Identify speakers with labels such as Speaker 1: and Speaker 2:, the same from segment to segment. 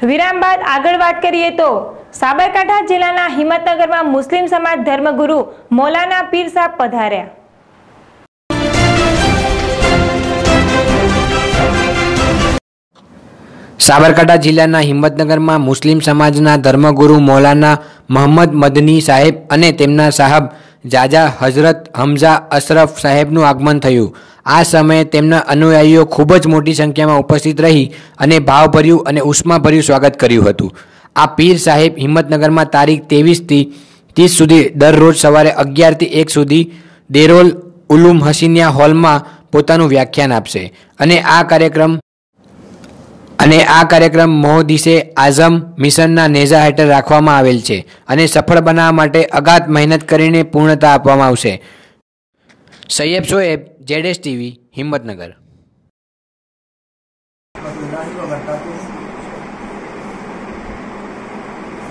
Speaker 1: વિરામ બાદ આગળ વાત કરીએ તો સાબરકાંઠા જિલ્લાના હિંમતનગરમાં મુસ્લિમ સમાજ ધર્મગુરુ મૌલાના પીર સાહેબ પધાર્યા.
Speaker 2: સાબરકાંઠા જિલ્લાના હિંમતનગરમાં મુસ્લિમ સમાજના ધર્મગુરુ મૌલાના મોહમ્મદ મદની સાહેબ અને તેમના સાહેબ જાજા હઝરત હમઝા અશરફ સાહેબનું આગમન થયું. આ સમયે તેમના અનુયાયીઓ ખૂબ જ મોટી સંખ્યામાં ઉપસ્થિત રહી અને ભાવભર્યું અને ઉષ્માભર્યું સ્વાગત કર્યું હતું. આ પીર સાહેબ હિંમતનગરમાં તારીખ ત્રેવીસથી ત્રીસ સુધી દરરોજ સવારે અગિયારથી એક સુધી દેરોલ ઉલુમ હસીનિયા હોલમાં પોતાનું વ્યાખ્યાન આપશે. અને આ કાર્યક્રમ અને આ કાર્યક્રમ મોહદિસે આઝમ મિશનના નેઝા હેઠળ રાખવામાં આવેલ છે અને સફળ બનાવવા માટે અગાત મહેનત કરીને પૂર્ણતા આપવામાં આવશે. સૈયબ શોએબ જેડેસ ટીવી, હિંમતનગર.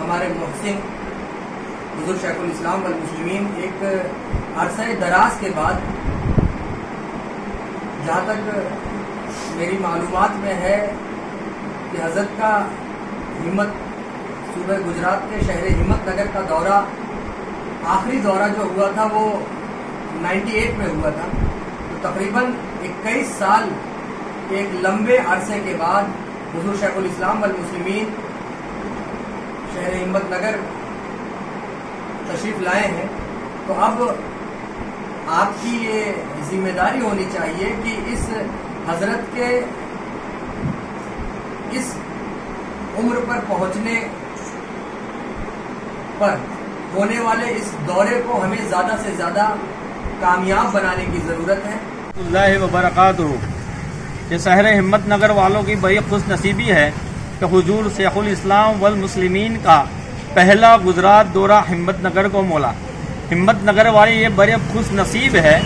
Speaker 3: ہمارے محسن، حضور شیخ الاسلام والمسلمین، ایک عرصہ دراز کے بعد جہاں تک میری معلومات میں ہے کہ حضرت کا ہمت، صوبہ گجرات کے شہر ہمت نگر کا دورہ، آخری دورہ جو ہوا تھا وہ نائنٹی ایٹ میں ہوا تھا۔ تو تقریباً اکیس سال ایک لمبے عرصے کے بعد حضور شیخ الاسلام والمسلمین شہر ہمت نگر تشریف لائے ہیں۔ تو اب آپ کی یہ ذمہ داری ہونی چاہیے کہ اس حضرت کے اس عمر پر پہنچنے پر ہونے والے اس دورے کو ہمیں زیادہ سے زیادہ کامیاب بنانے کی ضرورت ہے۔
Speaker 4: اللہ وبرکاتہ۔ یہ شہر ہمت نگر والوں کی بڑی خوش نصیبی ہے۔ کہ حضور سیخ الاسلام والمسلمین کا پہلا گجرات دورہ ہمت نگر کو مولا۔ ہمت نگر والے یہ بڑے خوش نصیب ہے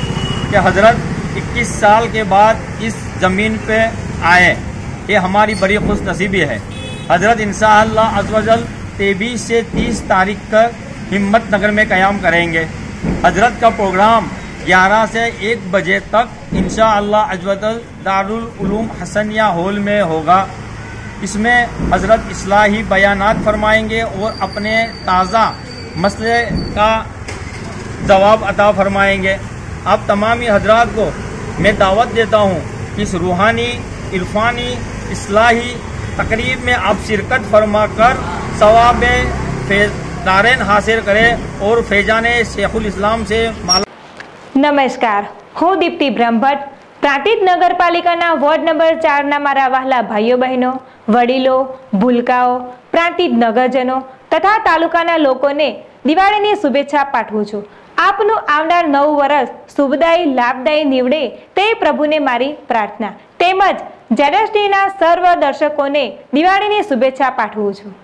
Speaker 4: کہ حضرت اکیس سال کے بعد اس زمین پہ آئے۔ یہ ہماری بڑی خوش نصیبی ہے۔ حضرت انشاءاللہ جل تیبیس سے تیس تاریخ تک ہمت نگر میں قیام کریں گے۔ حضرت کا پروگرام گیارہ سے ایک بجے تک انشاءاللہ عزوجل دارالعلوم حسنیہ ہال میں ہوگا۔ اس میں حضرت اصلاحی بیانات فرمائیں گے اور اپنے تازہ مسئلے کا جواب عطا فرمائیں گے۔ آپ تمامی حضرات کو میں دعوت دیتا ہوں اس روحانی، عرفانی، اصلاحی تقریب میں آپ شرکت فرما کر ثواب فیض دارین حاصل کریں اور فیضان شیخ الاسلام سے مالا
Speaker 1: نمسکار۔ ہوں دیپتی برہم بھٹ પ્રાંતિજ નગરપાલિકાના વોર્ડ નંબર ચારના મારા વહાલા ભાઈઓ બહેનો, વડીલો, ભૂલકાઓ, પ્રાંતિજ નગરજનો તથા તાલુકાના લોકોને દિવાળીની શુભેચ્છા પાઠવું છું. આપનું આવનાર નવું વર્ષ શુભદાયી, લાભદાયી નીવડે તે પ્રભુને મારી પ્રાર્થના. તેમજ જેડેસટીના સર્વ દર્શકોને દિવાળીની શુભેચ્છા પાઠવું છું.